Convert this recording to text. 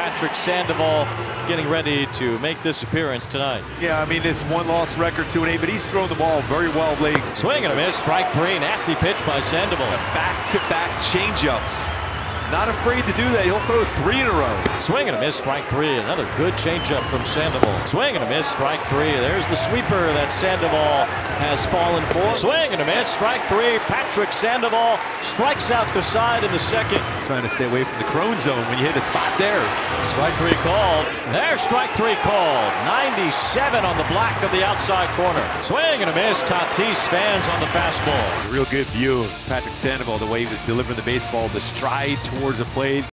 Patrick Sandoval getting ready to make this appearance tonight. Yeah, I mean, it's one loss record, 2 and 8, but he's thrown the ball very well late. Swing and a miss, strike three, nasty pitch by Sandoval. Back to back changeups. Not afraid to do that. He'll throw three in a row. Swing and a miss, strike three. Another good changeup from Sandoval. Swing and a miss, strike three. There's the sweeper that Sandoval has fallen for. Swing and a miss, strike three. Patrick Sandoval strikes out the side in the second. Trying to stay away from the Crone zone when you hit a spot there. Strike three called. There's strike three called. 97 on the black of the outside corner. Swing and a miss. Tatis fans on the fastball. Real good view of Patrick Sandoval, the way he was delivering the baseball, the stride towards the plate.